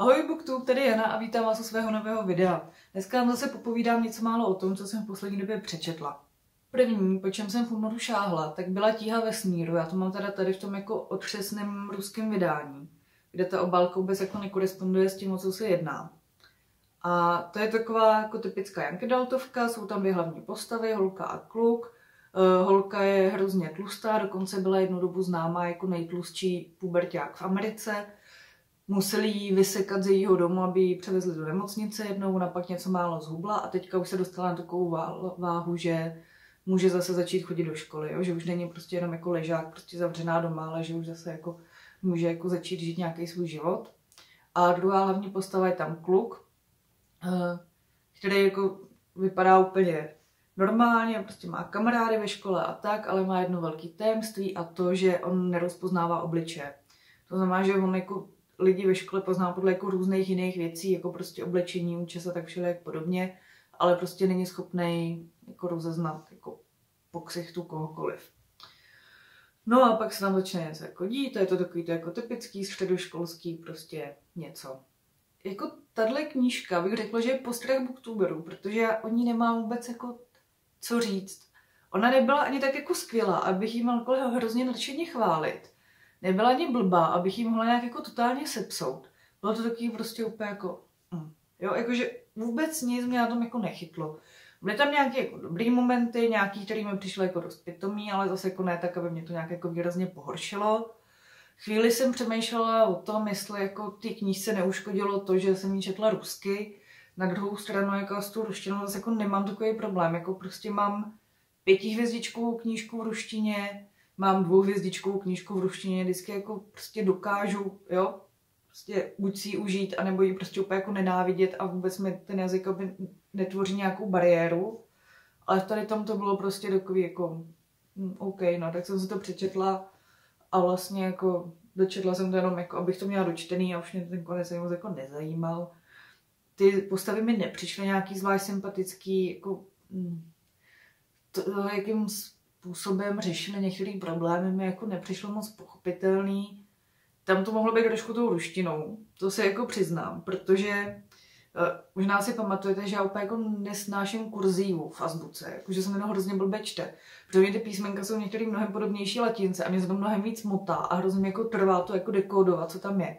Ahoj Booktube, tady Jana a vítám vás u svého nového videa. Dneska vám zase popovídám něco málo o tom, co jsem v poslední době přečetla. První, po čem jsem v únoru šáhla, tak byla tíha vesmíru. Já to mám teda tady v tom jako otřesném ruském vydání, kde ta obálka vůbec jako nekoresponduje s tím, o co se jedná. A to je taková jako typická Janky Daltovka, jsou tam dvě hlavní postavy, holka a kluk. Eh, holka je hrozně tlustá, dokonce byla jednu dobu známá jako nejtlustší puberták v Americe. Museli ji vysekat z jejího domu, aby ji převezli do nemocnice jednou, ona pak něco málo zhubla a teďka už se dostala na takovou váhu, že může zase začít chodit do školy, jo? že už není prostě jenom jako ležák, prostě zavřená doma, ale že už zase jako může jako začít žít nějaký svůj život. A druhá hlavní postava je tam kluk, eh, který jako vypadá úplně normálně, prostě má kamarády ve škole a tak, ale má jedno velké tajemství a to, že on nerozpoznává obliče. To znamená, že on jako lidi ve škole pozná podle jako různých jiných věcí, jako prostě oblečení, uče se tak všelijak podobně, ale prostě není schopný jako rozeznat jako po ksichtu kohokoliv. No a pak se tam začne něco jako dít, to je to takový to jako typický středoškolský prostě něco. Jako tahle knížka bych řekla, že je postrach booktuberů, protože já o ní nemám vůbec jako co říct. Ona nebyla ani tak jako skvělá, abych jí mohla hrozně nadšeně chválit. Nebyla ani blbá, abych jí mohla nějak jako totálně sepsout. Bylo to takový prostě úplně jako... Mm. Jo, jakože vůbec nic mě na tom jako nechytlo. Byly tam nějaké jako dobrý momenty, nějaký, který mi přišly jako dost pitomý, ale zase jako ne tak, aby mě to nějak jako výrazně pohoršilo. Chvíli jsem přemýšlela o tom, jestli jako ty knížce neuškodilo to, že jsem ji četla rusky. Na druhou stranu, jako s tou ruštinou zase jako nemám takový problém. Jako prostě mám pětihvězdičkovou knížku v ruštině, mám dvouhvězdičkovou knížku v ruštině, vždycky jako prostě dokážu, jo, prostě buď si ji užít, anebo ji prostě úplně jako nenávidět a vůbec mi ten jazyk by netvoří nějakou bariéru. Ale tady tam to bylo prostě takový jako, hm, OK, no, tak jsem si to přečetla a vlastně jako dočetla jsem to jenom jako, abych to měla dočtený a už mě ten konec moc jako nezajímal. Ty postavy mi nepřišly nějaký zvlášť sympatický, jako hm, to, jakým způsobem řešili některé problémy mi jako nepřišlo moc pochopitelný. Tam to mohlo být trošku tou ruštinou, to se jako přiznám, protože Uh, možná si pamatujete, že já úplně jako nesnáším kurzívu v azbuce, jakože se mi to hrozně blbě čte. Protože ty písmenka jsou některý mnohem podobnější latince a mě se to mnohem víc motá a hrozně jako trvá to jako dekodovat, co tam je.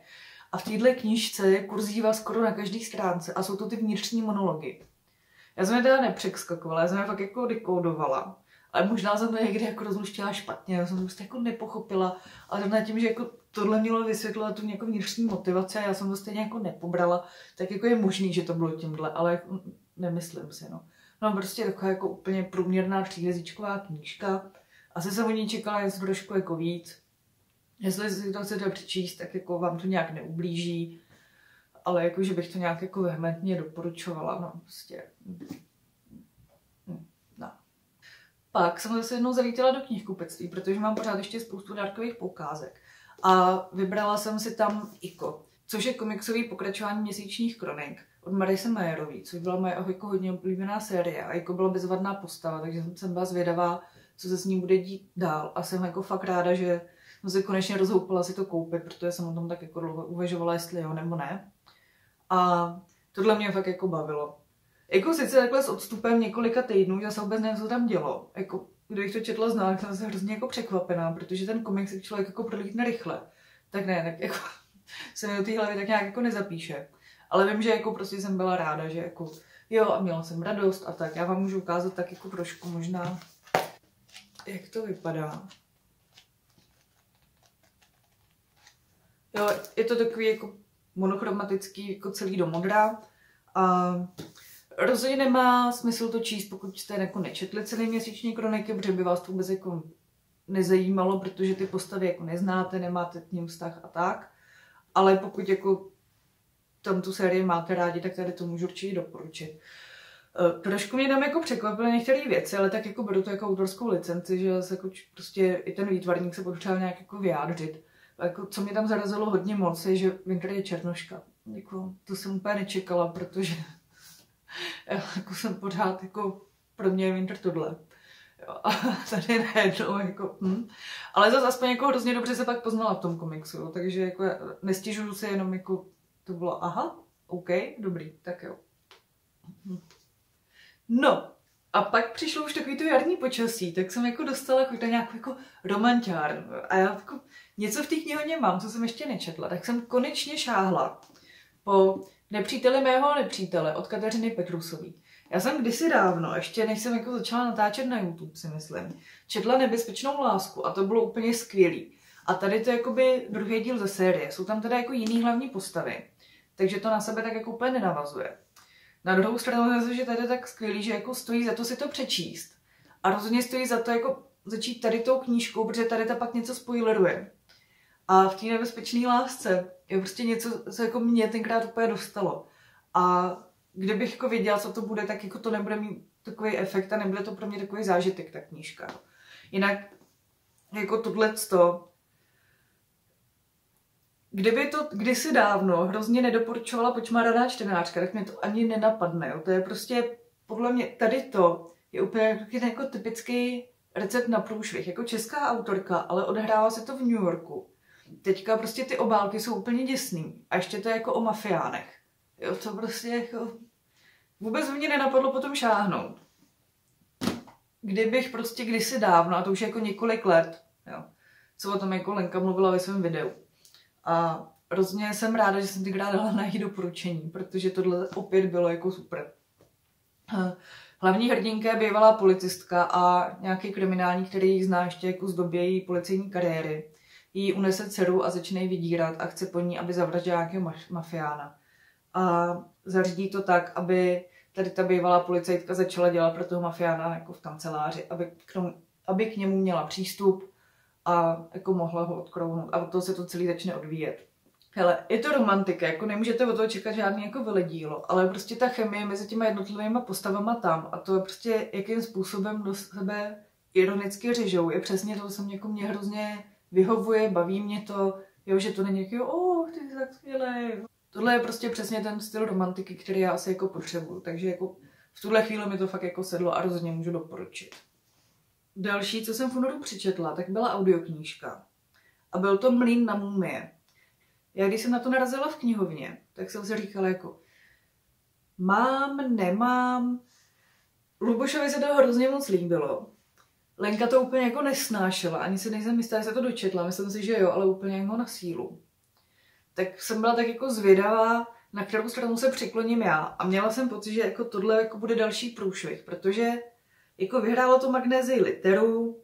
A v téhle knížce je kurzíva skoro na každé stránce a jsou to ty vnitřní monology. Já jsem je teda nepřekskakovala, já jsem je fakt jako dekódovala. Ale možná jsem to někdy jako rozluštila špatně, já jsem to prostě jako nepochopila. Ale na tím, že jako tohle mělo vysvětlovat tu nějakou vnitřní motivaci a já jsem to stejně jako nepobrala, tak jako je možný, že to bylo tímhle, ale jako nemyslím si, no. No prostě taková jako úplně průměrná tříhvězdičková knížka. Asi jsem o ní čekala něco trošku jako víc. Jestli si to chcete přečíst, tak jako vám to nějak neublíží, ale jako, že bych to nějak jako vehementně doporučovala, no prostě Pak jsem zase jednou zavítala do knihkupectví, protože mám pořád ještě spoustu dárkových poukázek. A vybrala jsem si tam Iko, což je komiksový pokračování měsíčních kronik od Marise Mayerový, což byla moje jako hodně oblíbená série. A Iko byla bezvadná postava, takže jsem byla zvědavá, co se s ní bude dít dál. A jsem jako fakt ráda, že jsem se konečně rozhoupala si to koupit, protože jsem o tom tak jako uvažovala, jestli jo nebo ne. A tohle mě fakt jako bavilo. Jako sice takhle s odstupem několika týdnů, já se vůbec nevím, co tam dělo. Jako, když to četla znám, tak jsem se hrozně jako překvapená, protože ten komik se člověk jako prolítne rychle. Tak ne, tak jako se mi do té hlavy tak nějak jako nezapíše. Ale vím, že jako prostě jsem byla ráda, že jako jo a měla jsem radost a tak. Já vám můžu ukázat tak jako trošku možná, jak to vypadá. Jo, je to takový jako monochromatický, jako celý do modra. A rozhodně nemá smysl to číst, pokud jste jako nečetli celý měsíční kroniky, protože by vás to vůbec jako nezajímalo, protože ty postavy jako neznáte, nemáte k ním vztah a tak. Ale pokud jako tam tu sérii máte rádi, tak tady to můžu určitě doporučit. E, trošku mě tam jako překvapily některé věci, ale tak jako beru to jako autorskou licenci, že se jako prostě i ten výtvarník se potřeboval nějak jako vyjádřit. Jako, co mě tam zarazilo hodně moc, je, že Winter je černoška. Jako, to jsem úplně nečekala, protože jako jsem pořád jako pro mě je Winter tohle. Jo, a tady najednou jako, hm. Ale zase aspoň jako hrozně dobře se pak poznala v tom komiksu, jo, takže jako nestěžuju se jenom jako to bylo aha, OK, dobrý, tak jo. No, a pak přišlo už takový to jarní počasí, tak jsem jako dostala jako nějakou jako romantiár. A já jako něco v té knihovně mám, co jsem ještě nečetla. Tak jsem konečně šáhla po nepříteli mého nepřítele od Kateřiny Petrusový. Já jsem kdysi dávno, ještě než jsem jako začala natáčet na YouTube, si myslím, četla Nebezpečnou lásku a to bylo úplně skvělý. A tady to je jakoby druhý díl ze série. Jsou tam teda jako jiný hlavní postavy, takže to na sebe tak jako úplně nenavazuje. Na druhou stranu je že tady je tak skvělý, že jako stojí za to si to přečíst. A rozhodně stojí za to jako začít tady tou knížkou, protože tady ta pak něco spoileruje. A v té nebezpečné lásce je prostě něco, co jako mě tenkrát úplně dostalo. A kdybych jako věděla, co to bude, tak jako to nebude mít takový efekt a nebude to pro mě takový zážitek, ta knížka. Jinak jako tohle Kdyby to kdysi dávno hrozně nedoporučovala počmáraná čtenářka, tak mě to ani nenapadne. Jo. To je prostě, podle mě, tady to je úplně jako typický recept na průšvih. Jako česká autorka, ale odhrává se to v New Yorku. Teďka prostě ty obálky jsou úplně děsný. A ještě to je jako o mafiánech. Jo, to prostě jako... Vůbec mě nenapadlo potom šáhnout. Kdybych prostě kdysi dávno, a to už jako několik let, jo, co o tom jako Lenka mluvila ve svém videu, a rozhodně jsem ráda, že jsem tenkrát dala na její doporučení, protože tohle opět bylo jako super. Hlavní hrdinka je bývalá policistka a nějaký kriminální, který ji zná ještě jako z době její policejní kariéry. Jí unese dceru a začne ji vydírat a chce po ní, aby zavraždila nějakého mafiána. A zařídí to tak, aby tady ta bývalá policajtka začala dělat pro toho mafiána jako v kanceláři, aby k, tomu, aby k němu měla přístup a jako mohla ho odkrouhnout. A od toho se to celý začne odvíjet. Hele, je to romantika, jako nemůžete od toho čekat žádný jako vyledílo, ale prostě ta chemie mezi těma jednotlivými postavama tam a to je prostě, jakým způsobem do sebe ironicky řežou, je přesně to, co mě, jako mě hrozně vyhovuje, baví mě to, jo, že to není jako, oh, ty jsi tak skvělý. Tohle je prostě přesně ten styl romantiky, který já asi jako potřebuju, takže jako v tuhle chvíli mi to fakt jako sedlo a rozhodně můžu doporučit. Další, co jsem v únoru přečetla, tak byla audioknížka. A byl to Mlín na mumie. Já když jsem na to narazila v knihovně, tak jsem si říkala jako mám, nemám. Lubošovi se to hrozně moc líbilo. Lenka to úplně jako nesnášela, ani si nejsem jistá, že se to dočetla, myslím si, že jo, ale úplně jako na sílu. Tak jsem byla tak jako zvědavá, na kterou stranu se přikloním já. A měla jsem pocit, že jako tohle jako bude další průšvih, protože jako vyhrálo to magnézii literu,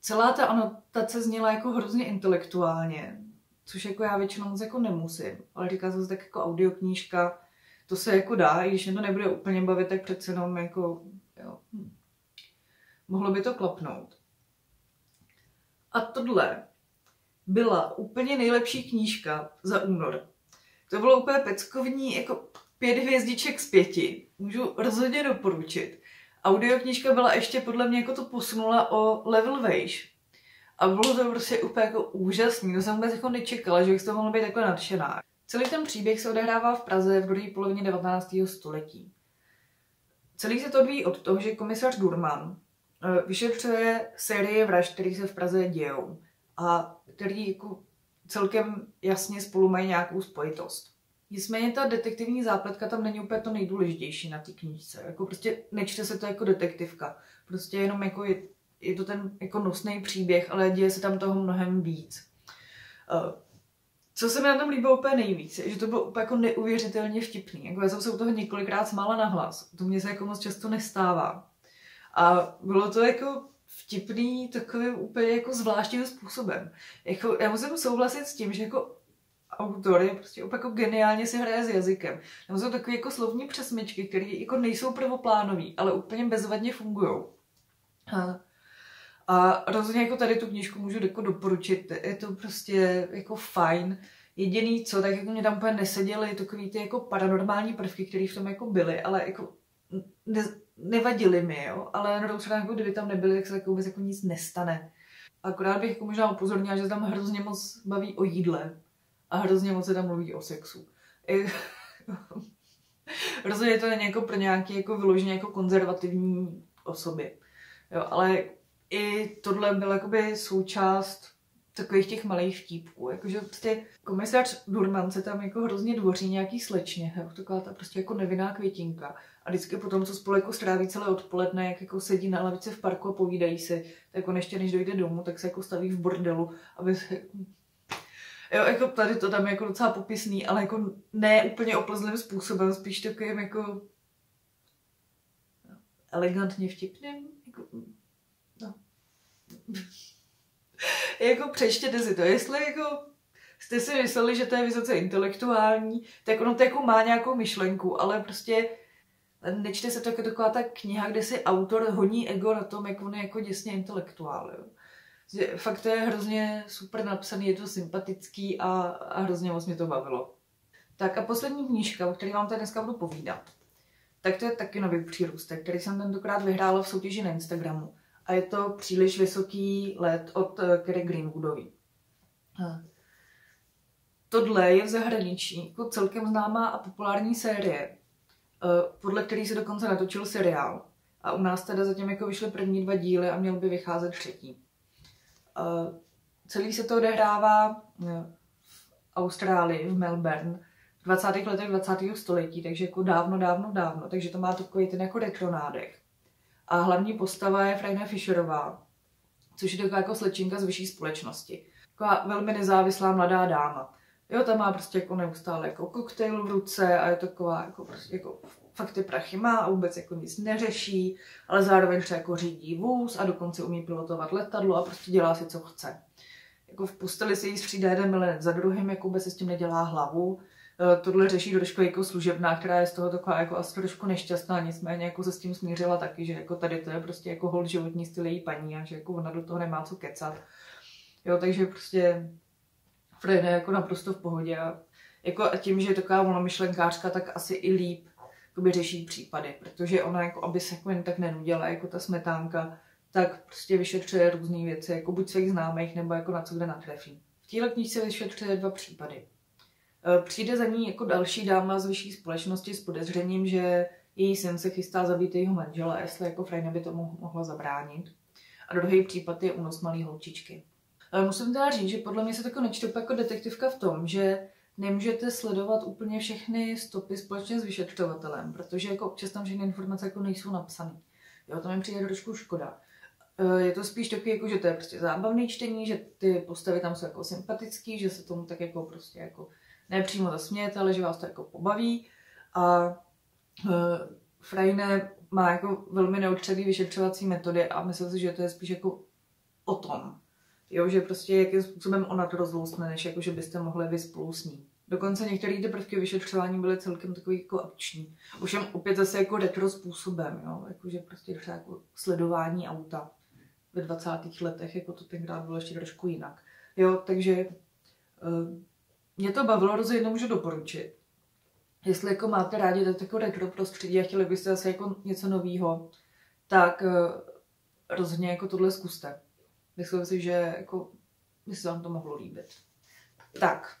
celá ta anotace zněla jako hrozně intelektuálně, což jako já většinou moc jako nemusím, ale říká se tak jako audioknížka, to se jako dá, i když mě to nebude úplně bavit, tak přece jenom jako. Mohlo by to klapnout. A tohle byla úplně nejlepší knížka za únor. To bylo úplně peckovní, jako pět hvězdiček z pěti. Můžu rozhodně doporučit audioknižka byla ještě podle mě jako to posunula o level vejš. A bylo to prostě úplně jako úžasný, to jsem vůbec jako nečekala, že bych z toho mohla být takhle nadšená. Celý ten příběh se odehrává v Praze v druhé polovině 19. století. Celý se to odvíjí od toho, že komisař Durman vyšetřuje série vražd, které se v Praze dějou a který jako celkem jasně spolu mají nějakou spojitost. Nicméně ta detektivní zápletka tam není úplně to nejdůležitější na té knížce. Jako prostě nečte se to jako detektivka. Prostě jenom jako je, je to ten jako nosný příběh, ale děje se tam toho mnohem víc. Uh, co se mi na tom líbilo úplně nejvíc, je, že to bylo úplně jako neuvěřitelně vtipný. Jako já jsem se u toho několikrát smála na hlas. To mě se jako moc často nestává. A bylo to jako vtipný takovým úplně jako zvláštním způsobem. Jako, já musím souhlasit s tím, že jako autor je prostě jako geniálně si hraje s jazykem. Tam jsou takové jako slovní přesmyčky, které jako nejsou prvoplánový, ale úplně bezvadně fungují. A, a rozhodně jako tady tu knížku můžu jako doporučit. Je to prostě jako fajn. Jediný co, tak jako mě tam úplně neseděly takový ty jako paranormální prvky, které v tom jako byly, ale jako ne, nevadily mi, jo. Ale na druhou stranu, jako kdyby tam nebyly, tak se jako vůbec jako nic nestane. Akorát bych jako možná upozornila, že se tam hrozně moc baví o jídle, a hrozně moc se tam mluví o sexu. Rozhodně to není jako pro nějaké jako vyloženě jako konzervativní osoby. Jo, ale i tohle byl jakoby součást takových těch malých vtípků. Jakože prostě komisař Durman se tam jako hrozně dvoří nějaký slečně, jo, taková ta prostě jako nevinná květinka. A vždycky potom, co spolu jako stráví celé odpoledne, jak jako sedí na lavici v parku a povídají si, tak on ještě než dojde domů, tak se jako staví v bordelu, aby se Jo, jako tady to tam je jako docela popisný, ale jako ne úplně oplzlým způsobem, spíš takovým jako elegantně vtipným. Jako, no. jako přečtěte si to, jestli jako jste si mysleli, že to je vysoce intelektuální, tak ono to jako má nějakou myšlenku, ale prostě nečte se to jako taková ta kniha, kde si autor honí ego na tom, jak on je jako děsně intelektuál. Jo. Fakt to je hrozně super napsaný, je to sympatický a, a hrozně moc mě to bavilo. Tak a poslední knížka, o které vám tady dneska budu povídat, tak to je taky nový přírůstek, který jsem tentokrát vyhrála v soutěži na Instagramu. A je to příliš vysoký let od Kerry Greenwoodový. Tohle je v zahraničí jako celkem známá a populární série, eh, podle který se dokonce natočil seriál. A u nás teda zatím jako vyšly první dva díly a měl by vycházet třetí. Eh, celý se to odehrává eh, v Austrálii, v Melbourne, v 20. letech 20. století, takže jako dávno, dávno, dávno. Takže to má takový ten jako retro nádech. A hlavní postava je Frajna Fisherová, což je taková jako slečinka z vyšší společnosti. Taková velmi nezávislá mladá dáma. Jo, ta má prostě jako neustále jako koktejl v ruce a je taková jako, prostě jako fakt ty prachy má a vůbec jako nic neřeší, ale zároveň třeba jako řídí vůz a dokonce umí pilotovat letadlo a prostě dělá si, co chce. Jako v posteli se jí střídá jeden milenec za druhým, jako vůbec se s tím nedělá hlavu. E, tohle řeší trošku jako služebná, která je z toho taková jako asi trošku nešťastná, nicméně jako se s tím smířila taky, že jako tady to je prostě jako hold životní styl její paní a že jako ona do toho nemá co kecat. Jo, takže prostě Fred je jako naprosto v pohodě a, jako a tím, že je taková ona myšlenkářka, tak asi i líp jakoby řeší případy, protože ona jako, aby se jako jen tak nenudila, jako ta smetánka, tak prostě vyšetřuje různé věci, jako buď svých známých, nebo jako na co kde natrefí. V téhle knižce vyšetřuje dva případy. E, přijde za ní jako další dáma z vyšší společnosti s podezřením, že její syn se chystá zabít jejího manžela, jestli jako Frejna by tomu mohla zabránit. A druhý případ je únos malý holčičky. E, musím teda říct, že podle mě se tako nečte jako detektivka v tom, že nemůžete sledovat úplně všechny stopy společně s vyšetřovatelem, protože jako občas tam všechny informace jako nejsou napsané. Jo, to mi přijde trošku škoda. E, je to spíš taky, jako, že to je prostě zábavné čtení, že ty postavy tam jsou jako sympatický, že se tomu tak jako prostě jako nepřímo zasmějete, ale že vás to jako pobaví. A uh, Frajne má jako velmi neurčitý vyšetřovací metody a myslím si, že to je spíš jako o tom. Jo, že prostě jakým způsobem ona to rozlousne, než jako, že byste mohli vy spolu s ní. Dokonce některé ty prvky vyšetřování byly celkem takový jako akční. Ovšem opět zase jako retro způsobem, jo? Jako, že prostě třeba jako sledování auta ve 20. letech, jako to tenkrát bylo ještě trošku jinak. Jo, takže uh, mě to bavilo, rozhodně můžu doporučit. Jestli jako máte rádi jako retro prostředí a chtěli byste zase jako něco nového, tak uh, rozhodně jako tohle zkuste. Myslím si, že jako by se vám to mohlo líbit. Tak,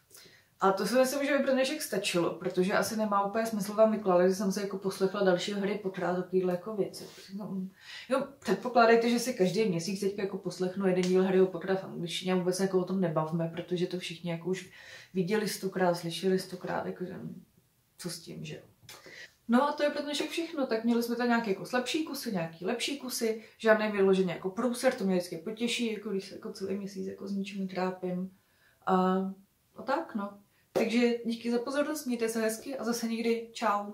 a to si myslím, že by pro dnešek stačilo, protože asi nemá úplně smysl vám vykládat, že jsem se jako poslechla další hry potrá takovýhle jako věci. No, jo, předpokládejte, že si každý měsíc teď jako poslechnu jeden díl hry Pottera v angličtině a vůbec jako o tom nebavme, protože to všichni jako už viděli stokrát, slyšeli stokrát, jakože co s tím, že. No a to je pro dnešek všechno. Tak měli jsme tam nějaké jako slabší kusy, nějaký lepší kusy, žádný vyložený jako průser, to mě vždycky potěší, jako když se jako celý měsíc jako s ničím trápím. A, a tak no. Takže díky za pozornost, mějte se hezky a zase někdy čau.